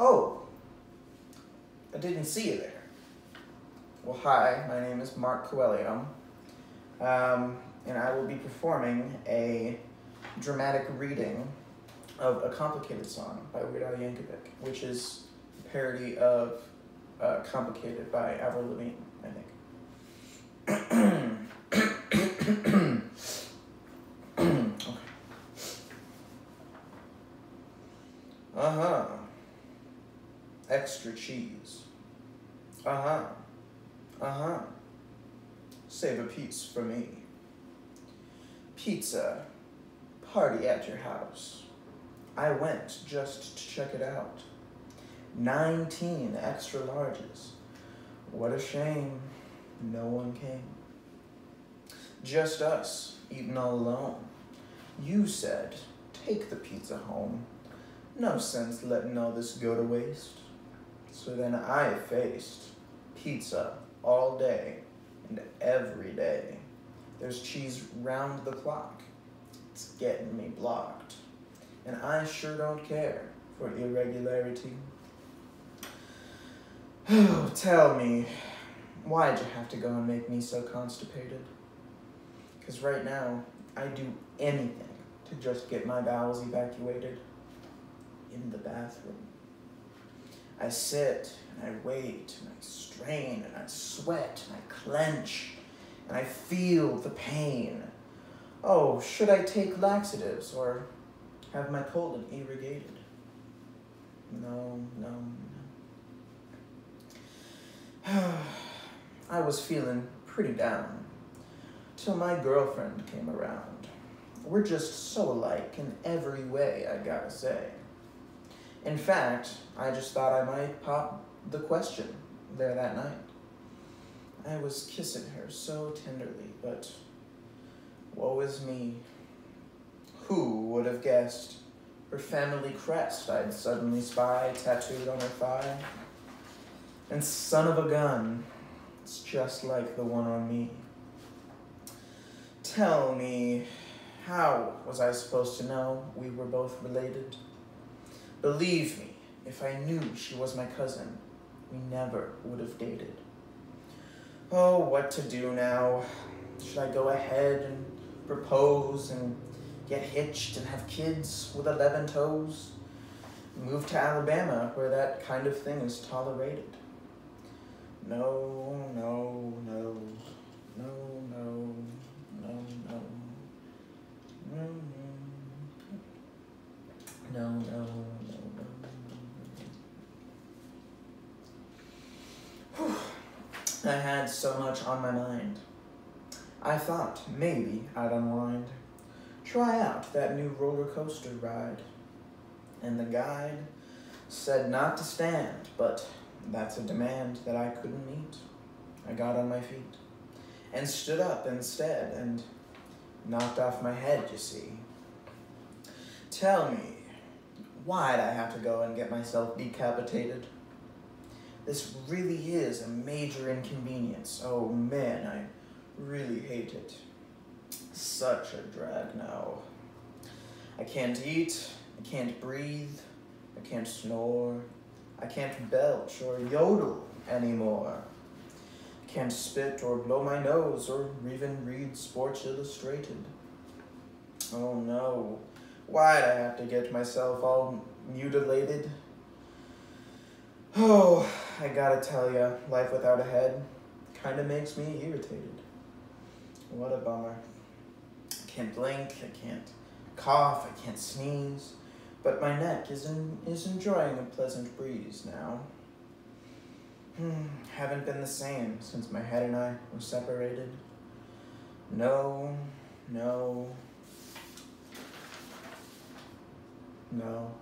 Oh, I didn't see you there. Well, hi, my name is Mark Coelho, um, and I will be performing a dramatic reading of A Complicated Song by Weird Al Yankovic, which is a parody of uh, Complicated by Avril Lavigne, I think. okay. Uh-huh. Extra cheese. Uh-huh. Uh-huh. Save a piece for me. Pizza. Party at your house. I went just to check it out. 19 extra larges. What a shame. No one came. Just us, eating all alone. You said, take the pizza home. No sense letting all this go to waste. So then I faced pizza all day and every day. There's cheese round the clock. It's getting me blocked. And I sure don't care for irregularity. Tell me, why'd you have to go and make me so constipated? Because right now, I do anything to just get my bowels evacuated in the bathroom. I sit and I wait and I strain and I sweat and I clench and I feel the pain. Oh, should I take laxatives or have my colon irrigated? No, no, no. I was feeling pretty down till my girlfriend came around. We're just so alike in every way, I gotta say. In fact, I just thought I might pop the question there that night. I was kissing her so tenderly, but woe is me. Who would have guessed her family crest I'd suddenly spy tattooed on her thigh? And son of a gun, it's just like the one on me. Tell me, how was I supposed to know we were both related? Believe me, if I knew she was my cousin, we never would have dated. Oh, what to do now? Should I go ahead and propose and get hitched and have kids with 11 toes? Move to Alabama where that kind of thing is tolerated? No, no, no, no, no, no, no, no, mm-hmm. no, no, no. I had so much on my mind. I thought maybe I'd unwind, try out that new roller coaster ride. And the guide said not to stand, but that's a demand that I couldn't meet. I got on my feet and stood up instead and knocked off my head, you see. Tell me, why'd I have to go and get myself decapitated? This really is a major inconvenience. Oh man, I really hate it. Such a drag now. I can't eat, I can't breathe, I can't snore, I can't belch or yodel anymore. I can't spit or blow my nose or even read Sports Illustrated. Oh no, why'd I have to get myself all mutilated? Gotta tell ya, life without a head kinda makes me irritated. What a bummer. I can't blink, I can't cough, I can't sneeze, but my neck is, in, is enjoying a pleasant breeze now. Hmm, haven't been the same since my head and I were separated. No, no, no.